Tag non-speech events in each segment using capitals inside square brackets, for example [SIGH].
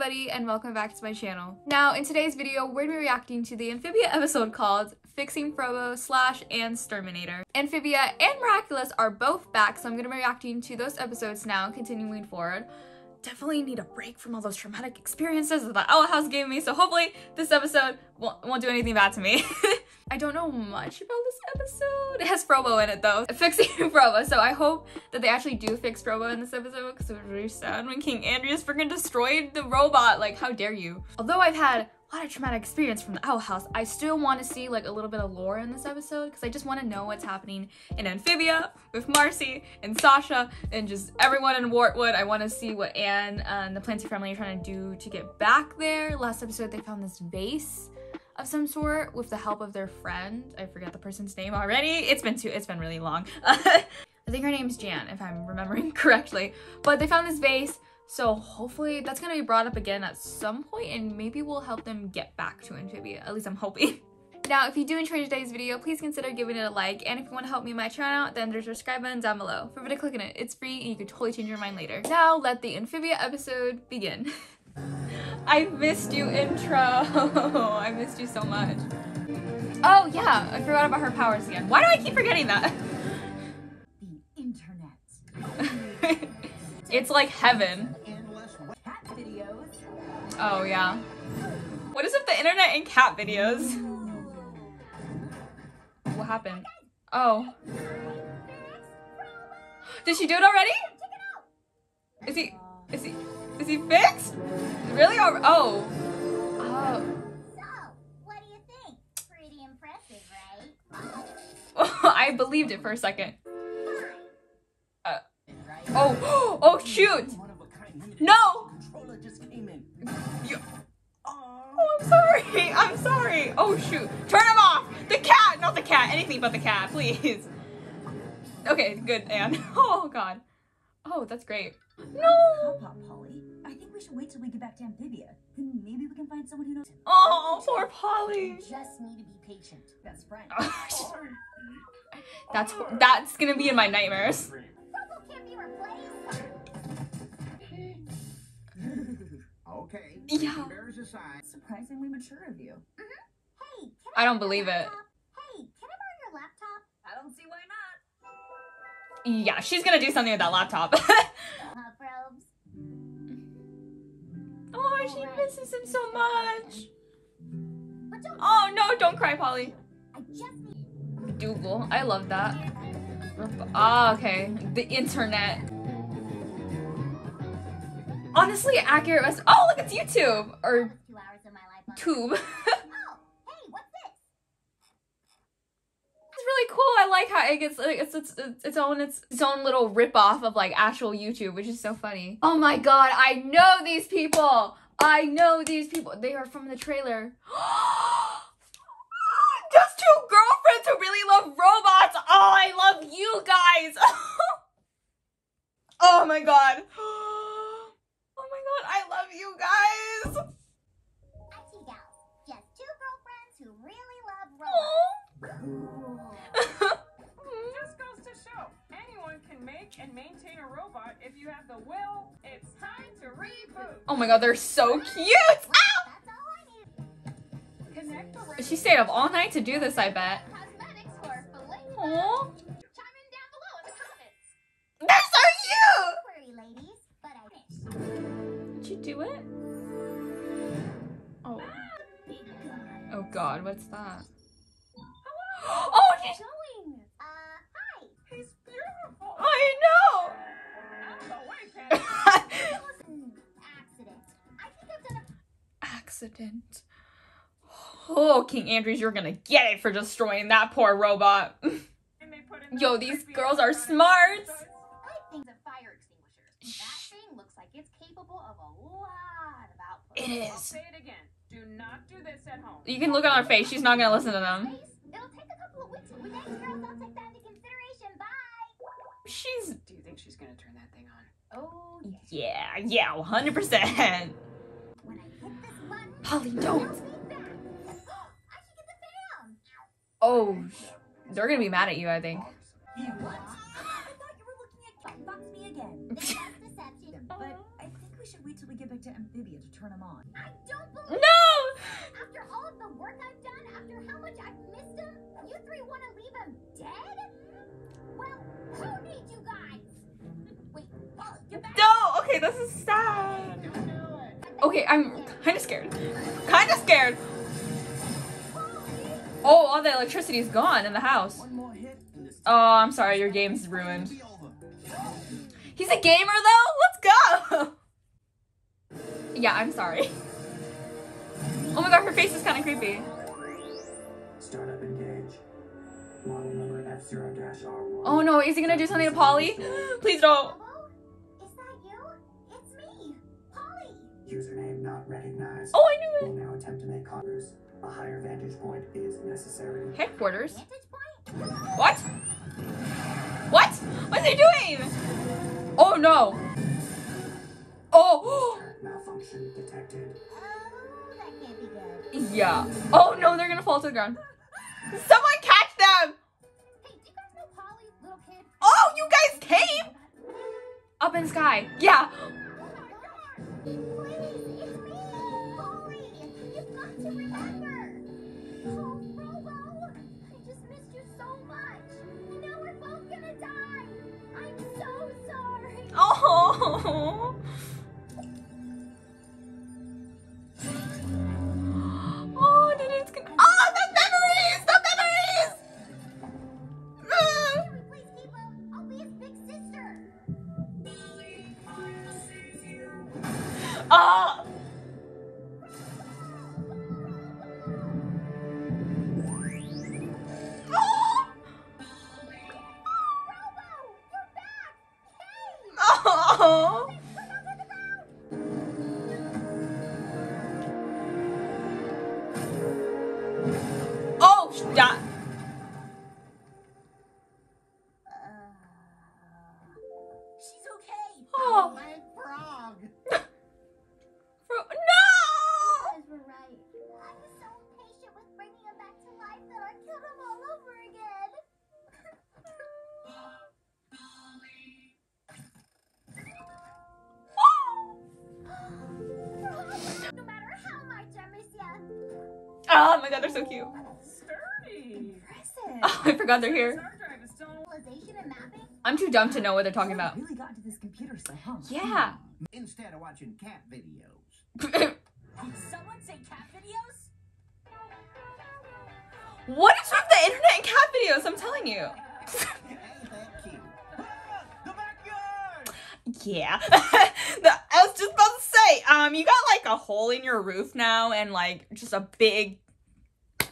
everybody and welcome back to my channel. Now in today's video we're going to be reacting to the Amphibia episode called Fixing Frobo slash Anne-Sterminator. Amphibia and Miraculous are both back so I'm going to be reacting to those episodes now continuing forward. Definitely need a break from all those traumatic experiences that the Owl House gave me so hopefully this episode won't, won't do anything bad to me. [LAUGHS] I don't know much about this episode. It has Frobo in it though, [LAUGHS] fixing Frobo. So I hope that they actually do fix Frobo in this episode because it was really sad when King Andrias freaking destroyed the robot. Like, how dare you? Although I've had a lot of traumatic experience from the Owl House, I still want to see like a little bit of lore in this episode because I just want to know what's happening in Amphibia with Marcy and Sasha and just everyone in Wartwood. I want to see what Anne and the Plantar family are trying to do to get back there. Last episode, they found this vase of some sort with the help of their friend. I forget the person's name already. It's been too, it's been really long. [LAUGHS] I think her name's Jan, if I'm remembering [LAUGHS] correctly. But they found this vase, so hopefully that's gonna be brought up again at some point and maybe we'll help them get back to Amphibia. At least I'm hoping. [LAUGHS] Now, if you do enjoy today's video, please consider giving it a like, and if you want to help me my channel, then there's a subscribe button down below. Free to click on it. It's free, and you can totally change your mind later. Now, let the Amphibia episode begin. I missed you, intro. [LAUGHS] I missed you so much. Oh, yeah, I forgot about her powers again. Why do I keep forgetting that? The internet. [LAUGHS] it's like heaven. Oh, yeah. What is with the internet and cat videos? What happened? Oh. Did she do it already? Is he, is he, is he fixed? Really? Or, oh. Oh. So, what do you think? Pretty impressive, right? [LAUGHS] I believed it for a second. Uh, oh, [GASPS] oh shoot! No! You- Oh, I'm sorry. I'm sorry. Oh shoot! Turn him off. The cat, not the cat. Anything but the cat, please. Okay, good, Anne. [LAUGHS] Oh god. Oh, that's great. No. We should wait till we get back to Amphibia. Then maybe we can find someone who knows. Oh, poor Polly. Just need to be patient. Best friend. [LAUGHS] Oh, [LAUGHS] that's that's gonna be in my nightmares. Frobo can't be replaced. Okay. Yeah. Surprisingly mature of you. Mm-hmm. Hey, can I don't believe it. Hey, can I borrow your laptop? I don't see why not. Yeah, she's gonna do something with that laptop. [LAUGHS] oh, she misses him so much. Oh no, don't cry, Polly. I. Dougal, I love that. Ah, okay. The internet. Honestly, accurate. Oh, look, it's YouTube or Two hours of my life on. Tube. [LAUGHS] it's Oh, hey, what's this? Really cool. I like how it gets like it's its its, its own its, its own little rip off of like actual YouTube, which is so funny. Oh my god, I know these people. I know these people. They are from the trailer. [GASPS] Just two girlfriends who really love robots. Oh, I love you guys. [LAUGHS] oh my god. [GASPS] Oh my god, I love you guys. Just two girlfriends who really love robots. [GASPS] Oh, Just goes to show, anyone can make and maintain a robot if you have the will. It's time to reboot. Oh my god, they're so cute. Ow! That's all I need. Connect the She stayed up all night to do this, I bet. Cosmetics for filet. Chime in down below in the comments. they're so cute. Query, ladies, but I finished. Did you do it? Oh. Ah, oh god, what's that? [GASPS] Oh, she's, Going. Uh, hi. He's beautiful. I know. Out of the way, Ken. Listen, accident. I think I've done a Accident. Oh, King Andrias, you're gonna get it for destroying that poor robot. And they put in Yo, these girls are smart. I think a fire extinguisher. That thing looks like it's capable of a lot of output. It I'll say it again. Do not do this at home. You can look on her face. She's not gonna listen to them. It'll take a couple of weeks, but thanks, girls. I'll take that into consideration. Bye. She's Do you think she's gonna turn that thing on? Oh, yeah, yeah, 100. percent When I hit this button, Polly, don't. feedback. [GASPS] I should get the fan. Oh, they're gonna be mad at you. I think. What? I thought you were looking at Box Me again. That's [LAUGHS] deception. But I think we should wait till we get back to Amphibia to turn him on. I Okay, this is sad. Okay, I'm kind of scared. Kind of scared. Oh, all the electricity's gone in the house. One more hit and this Oh, I'm sorry, your game's ruined. He's a gamer though? Let's go! [LAUGHS] Yeah, I'm sorry. [LAUGHS] Oh my god, her face is kind of creepy. Startup engage. Model number F0-R1. Oh no, is he gonna do something to Polly? [GASPS] Please don't. Recognized. Oh, I knew Will now attempt to make conquers. A higher vantage point is necessary. Headquarters. Vantage? What? What? What's he doing? Oh no. Oh. [GASPS] Malfunction detected. Oh, that can't be good. Yeah. Oh no, they're gonna fall to the ground. Someone catch them! Hey, you Polly. Oh, you guys came! Up in sky. Yeah. Oh You've got Oh. Oh my god, they're so cute. Sturdy. Impressive. Oh, I forgot they're here. Hard drive is and mapping. I'm too dumb to know what they're talking about. Really got into this computer stuff, huh? Yeah. Instead of watching cat videos. [LAUGHS] Did someone say cat videos? what is with the internet and cat videos? I'm telling you. Ain't that? The backyard! Yeah. [LAUGHS] The- I was just about to say, um, you got like a hole in your roof now and like just a big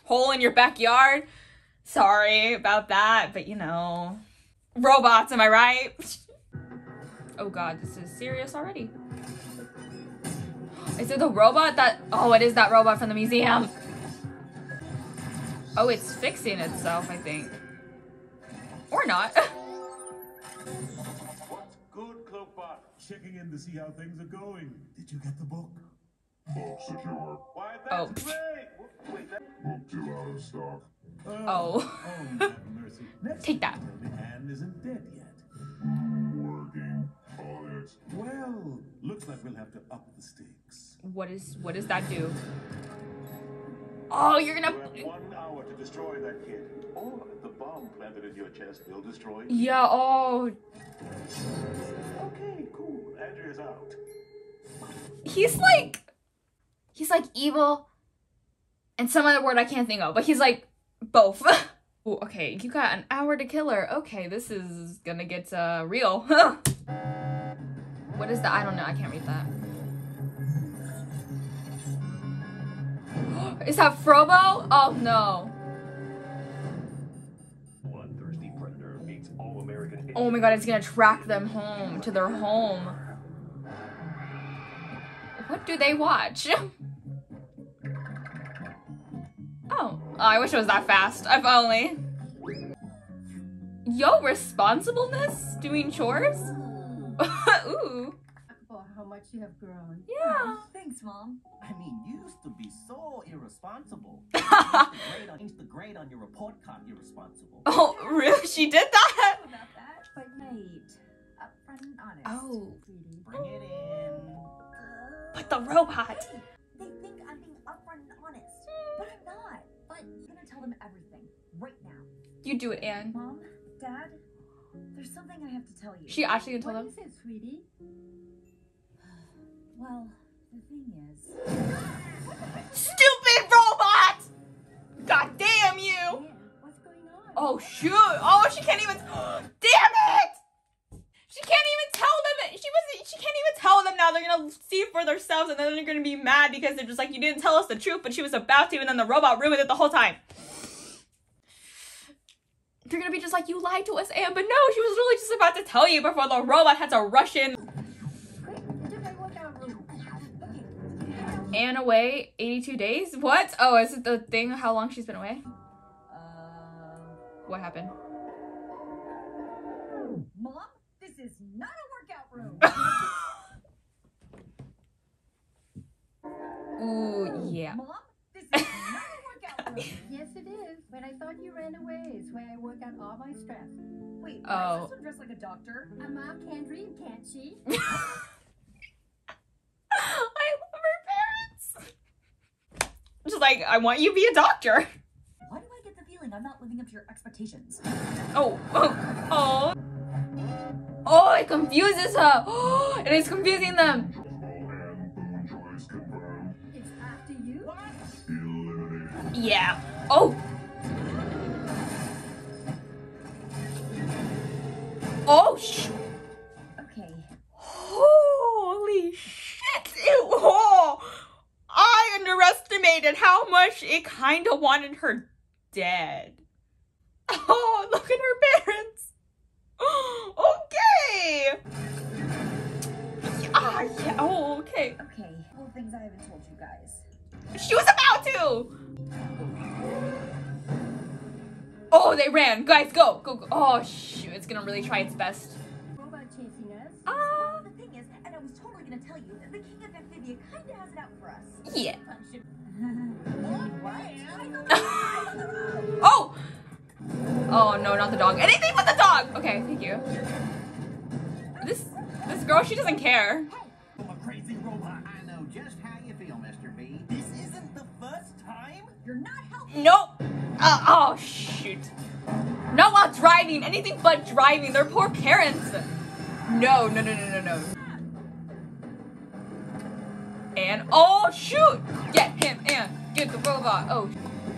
hole in your backyard. Sorry about that, but you know. Robots, am I right? [LAUGHS] Oh god, this is serious already. Is it the robot that oh it is that robot from the museum. Oh, it's fixing itself, I think. Or not. [LAUGHS] What's good, Cloakbot? Checking in to see how things are going. Did you get the book? Book secure. Oh. that's great. W- Wait, that... Book too out of stock. Oh. Oh, have oh, [LAUGHS] mercy. Next Take that. time, isn't dead yet. Working on it. Well, looks like we'll have to up the stakes. What is what does that do? Oh, you're gonna have one hour to destroy that kid. Or the bomb planted in your chest will destroy you. Yeah, oh Okay, cool. Andrea's out. he's like he's like evil and some other word I can't think of, but he's like both. [LAUGHS] Ooh, okay, you got an hour to kill her. Okay, this is gonna get uh, real. [LAUGHS] what is that? I don't know. I can't read that. [GASPS] Is that Frobo? Oh no. Bloodthirsty predator meets all-American... Oh my god, it's gonna track them home to their home. What do they watch? [LAUGHS] Oh, I wish it was that fast. If only. Yo, responsibleness? Doing chores? [LAUGHS] Ooh. For how much you have grown. Yeah. Thanks, Mom. I mean, you used to be so irresponsible. [LAUGHS] You used to grade on, grade on your report card irresponsible. oh, really? She did that? About that, but wait. Upfront and honest. Oh. Sweetie. Bring it in. But the robot. Tell them everything right now. You do it, Anne. Mom, Dad, there's something I have to tell you. She actually can tell What them. is it, sweetie? [SIGHS] Well, the thing is, Stupid robot! God damn you! Yeah, what's going on? Oh shoot! Oh, she can't even. [GASPS] Damn it! She can't even tell them. She wasn't. She can't even tell them now. They're gonna see for themselves, and then they're gonna be mad because they're just like, you didn't tell us the truth, but she was about to, and then the robot ruined it the whole time. They're gonna be just like, you lied to us, Anne, but no, she was really just about to tell you before the robot had to rush in. Quick, into my workout room. Anne away 82 days? What? Oh, is it the thing how long she's been away? uh, What happened? Room. Ooh, yeah. Mom, this is a workout room. Yes, it is. When I thought you ran away is where I work out all my stress. Wait, Oh. why is this dressed like a doctor? A mom can dream, can't she? [LAUGHS] I love her parents. Just like, I want you to be a doctor. Why do I get the feeling I'm not living up to your expectations? Oh, oh, oh. Oh, it confuses her. Oh, [GASPS] it is confusing them. It's after you? Yeah. Oh. Oh, sh- Okay, Holy shit! Ew. Oh, I underestimated how much it kind of wanted her dead. [LAUGHS] Oh, look at her parents. [GASPS] Okay. Oh. Okay. Well, things I haven't told you guys. She was about to. Oh, they ran. Guys, go, go, go. Oh, shoot. It's gonna really try its best. Robot chasing us? Ah. The thing is, and I was totally gonna tell you, the King of Amphibia kinda has it out for us. Yeah. what? I know the I know the road. Oh! Oh no, not the dog. Anything but the dog! Okay, thank you. This this girl, she doesn't care. I'm crazy robot. I know just how you feel, Mr. B. This isn't the first time. You're not helping. Nope. Uh, oh shoot. Not while driving. Anything but driving. They're poor parents. No, no, no, no, no, no. And oh shoot! Get him and get the robot. Oh,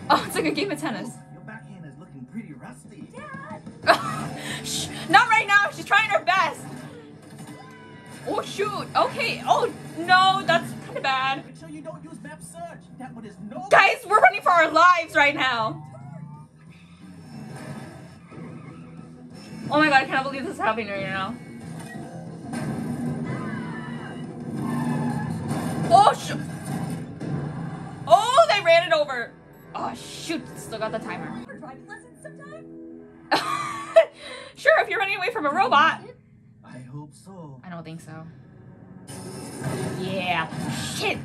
oh, it's like a game of tennis. Your backhand is looking pretty rusty. [LAUGHS] Shh, not right now. She's trying her best. Oh shoot. Okay. Oh no, that's kind of bad. Make sure you don't use map search. That one is no. Guys, we're running for our lives right now. Oh my god, I can't believe this is happening right now. Oh shoot. Oh, they ran it over. Oh shoot, still got the timer. Driving lessons sometime? [LAUGHS] sure, if you're running away from a robot. I hope so. I don't think so. Yeah. Shit.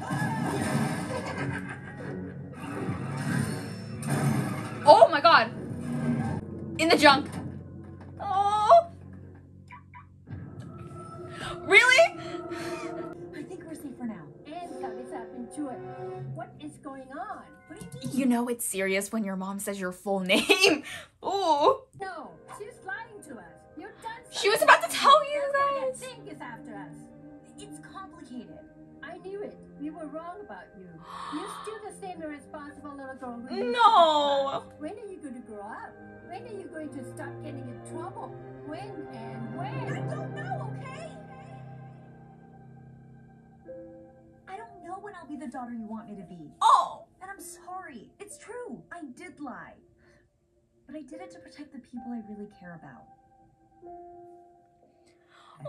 Oh my god. In the junk. Oh. Really? I think we're safe for now. And got us up into it. What is going on? What do you mean? You know it's serious when your mom says your full name. [LAUGHS] Ooh. She was about to tell you guys. Thing is after us. It's complicated. I knew it. We were wrong about you. You're [GASPS] still the same irresponsible little girl who used to No. When are you going to grow up? When are you going to stop getting in trouble? When and when? I don't know, okay? I don't know when I'll be the daughter you want me to be. Oh. And I'm sorry. It's true. I did lie. But I did it to protect the people I really care about.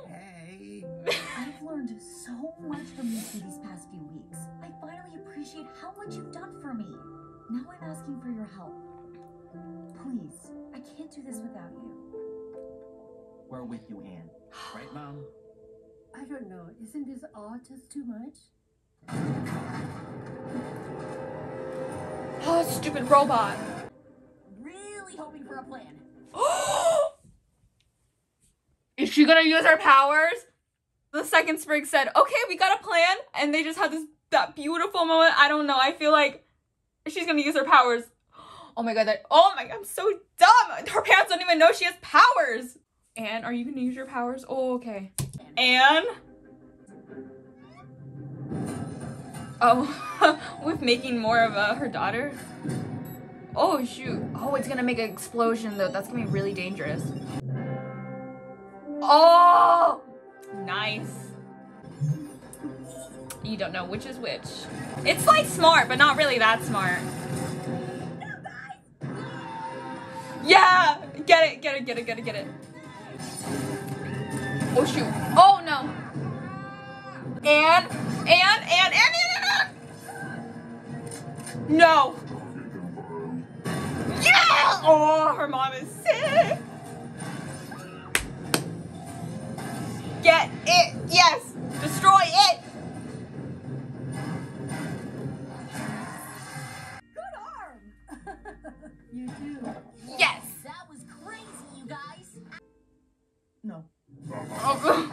Hey. I've learned so much from you through these past few weeks. I finally appreciate how much you've done for me. Now I'm asking for your help. Please, I can't do this without you. We're with you, Anne. Right, Mom? I don't know. Isn't this all just too much? Oh, stupid robot. Really hoping for a plan. Is she gonna use her powers? The second Sprig said, okay, we got a plan. And they just had this, that beautiful moment. I don't know. I feel like she's gonna use her powers. Oh my god, that, oh my, I'm so dumb. Her parents don't even know she has powers. Anne, are you gonna use your powers? Oh, okay. Anne? Oh, [LAUGHS] with making more of uh, her daughter? Oh shoot. Oh, it's gonna make an explosion though. That's gonna be really dangerous. Oh! Nice. You don't know which is which. It's like smart, but not really that smart. Yeah! Get it, get it, get it, get it, get it. Oh shoot. Oh no. And, and, and, and, and, and. No. Yeah! Oh, her mom is sick. Get it. Yes. Destroy it. Good arm. [LAUGHS] you do. Yes. That was crazy, you guys. No. Oh,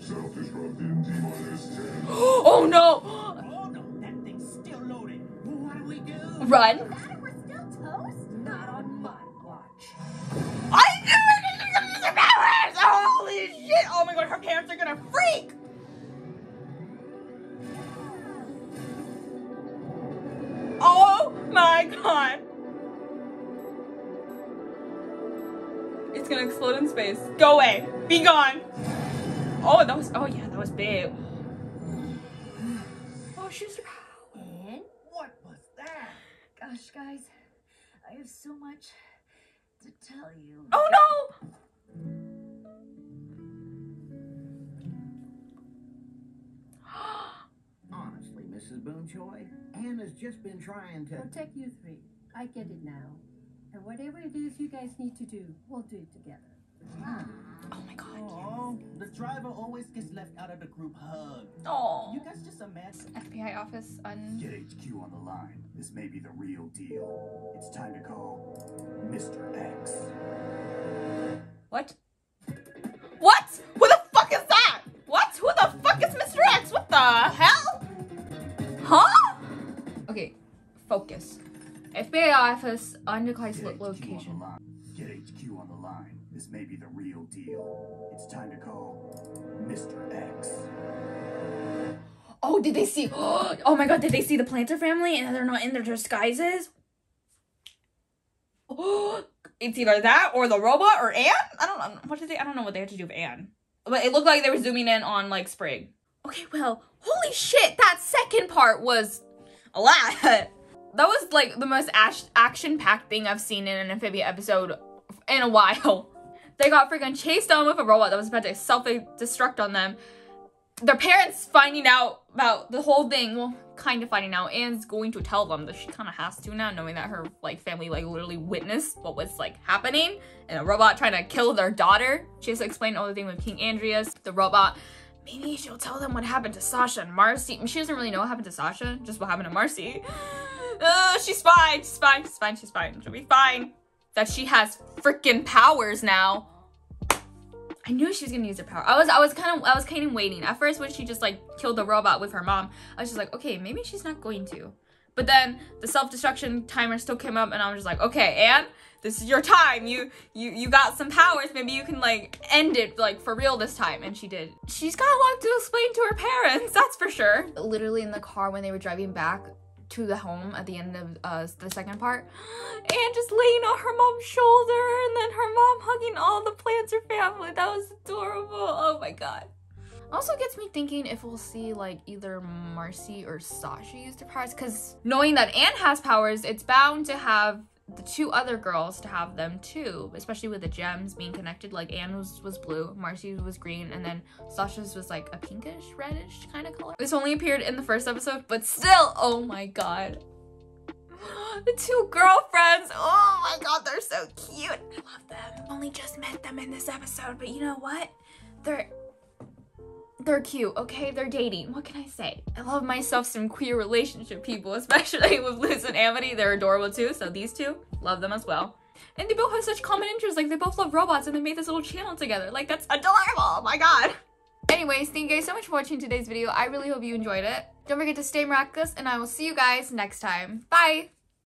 Self-destructing T-minus 10. oh no. Oh no, that thing's still loaded. What do we do? Run. Shit! My god, her parents are gonna freak! Oh my god! It's gonna explode in space. Go away! Be gone! Oh, that was. Oh yeah, that was big. Oh, she's. And What was that? gosh, guys, I have so much to tell you. Oh no! Honestly, Mrs. Boonchoy, Anne's just been trying to. Protect you three. I get it now. And whatever it is you guys need to do, we'll do it together. Oh my god. Oh, the driver always gets left out of the group hug. Oh. You guys just imagine. FBI office un. Get HQ on the line. This may be the real deal. It's time to call Mr. X. What? What? FBI office undeclared Get HQ location. the line. Get HQ on the line. This may be the real deal. It's time to call Mr. X. Oh, did they see? [GASPS] Oh my god, did they see the Plantar family and they're not in their disguises? Oh, [GASPS] it's either that or the robot or Anne. I don't know. What did they? I don't know what they had to do with Anne. But it looked like they were zooming in on like Sprig. Okay, well, holy shit, that second part was a lot. [LAUGHS] that was like the most action packed thing I've seen in an amphibia episode in a while. [LAUGHS] They got freaking chased down with a robot that was about to self destruct on them. Their parents finding out about the whole thing well kind of finding out anne's going to tell them that she kind of has to now knowing that her like family like literally witnessed what was like happening and a robot trying to kill their daughter. She has to explain all the thing with king andrias. The robot maybe she'll tell them what happened to sasha and marcy she doesn't really know what happened to sasha just what happened to marcy uh, she's fine she's fine she's fine she's fine she'll be fine that she has freaking powers now I knew she was gonna use her power. I was I was kind of I was kind of waiting. At first when she just like killed the robot with her mom, I was just like, okay, maybe she's not going to. But then the self-destruction timer still came up and I was just like, okay, Anne, this is your time. You you you got some powers. Maybe you can like end it like for real this time. And she did. She's got a lot to explain to her parents, that's for sure. Literally in the car when they were driving back to the home at the end of uh, the second part, and just laying on her mom's shoulder, and then her mom hugging all the Plantar family. That was adorable. Oh my god. Also gets me thinking if we'll see like either Marcy or Sasha use their powers, because knowing that Anne has powers, it's bound to have the two other girls to have them too, especially with the gems being connected. Like Anne was was blue, Marcy was green, and then Sasha's was like a pinkish, reddish kind of color. This only appeared in the first episode, but still, oh my god. [GASPS] The two girlfriends, oh my god, they're so cute. I love them. Only just met them in this episode, but you know what? They're they're cute, okay? They're dating. What can I say? I love myself some queer relationship people, [LAUGHS] especially with Luz and Amity. They're adorable too, so these two, love them as well. And they both have such common interests, like they both love robots and they made this little channel together. Like that's adorable, oh my god. Anyways, thank you guys so much for watching today's video. I really hope you enjoyed it. Don't forget to stay miraculous, and I will see you guys next time. Bye!